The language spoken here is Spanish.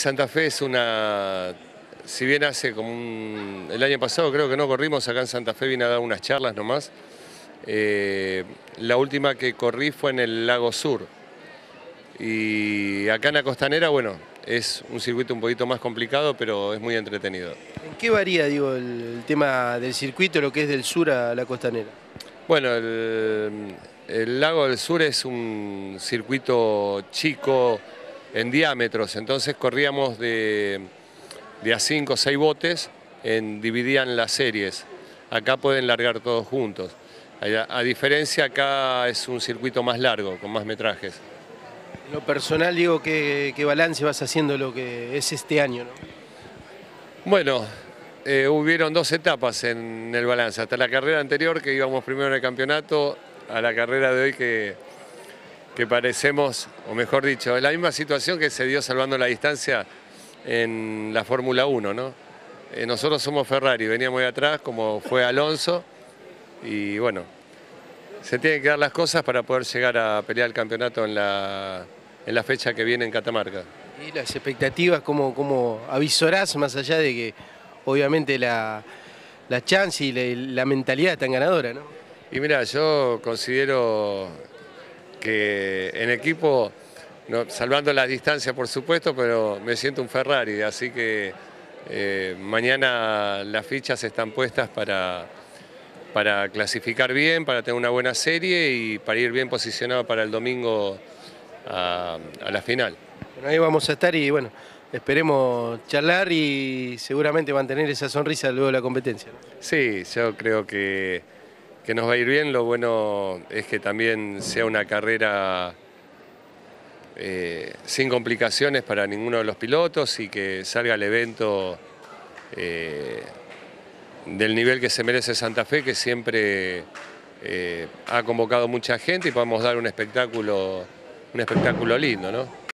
Santa Fe es una, si bien hace como un, el año pasado creo que no corrimos, acá en Santa Fe vine a dar unas charlas nomás. Eh, la última que corrí fue en el Lago Sur. Y acá en la Costanera, bueno, es un circuito un poquito más complicado, pero es muy entretenido. ¿En qué varía, digo, el, tema del circuito, lo que es del sur a la Costanera? Bueno, el, el Lago del Sur es un circuito chico en diámetros, entonces corríamos de, de a 5 o 6 botes, en, dividían las series. Acá pueden largar todos juntos. A, a diferencia, acá es un circuito más largo, con más metrajes. En lo personal, digo, ¿qué, qué balance vas haciendo lo que es este año? ¿no? Bueno, eh, hubieron dos etapas en el balance. Hasta la carrera anterior, que íbamos primero en el campeonato, a la carrera de hoy que, que parecemos, o mejor dicho, en la misma situación que se dio salvando la distancia en la Fórmula 1, ¿no? Eh, nosotros somos Ferrari, veníamos de atrás como fue Alonso y bueno, se tienen que dar las cosas para poder llegar a pelear el campeonato en la, en la fecha que viene en Catamarca. Y las expectativas, ¿cómo, cómo avisorás más allá de que obviamente la, la chance y la, la mentalidad tan ganadora, ¿no? Y mira, yo considero que en equipo, no, salvando las distancias por supuesto, pero me siento un Ferrari, así que eh, mañana las fichas están puestas para, para clasificar bien, para tener una buena serie y para ir bien posicionado para el domingo a, a la final. Bueno, ahí vamos a estar y bueno, esperemos charlar y seguramente mantener esa sonrisa luego de la competencia. ¿no? Sí, yo creo que, que nos va a ir bien. Lo bueno es que también sea una carrera eh, sin complicaciones para ninguno de los pilotos y que salga el evento eh, del nivel que se merece Santa Fe, que siempre eh, ha convocado mucha gente y podamos dar un espectáculo, un espectáculo lindo, ¿no?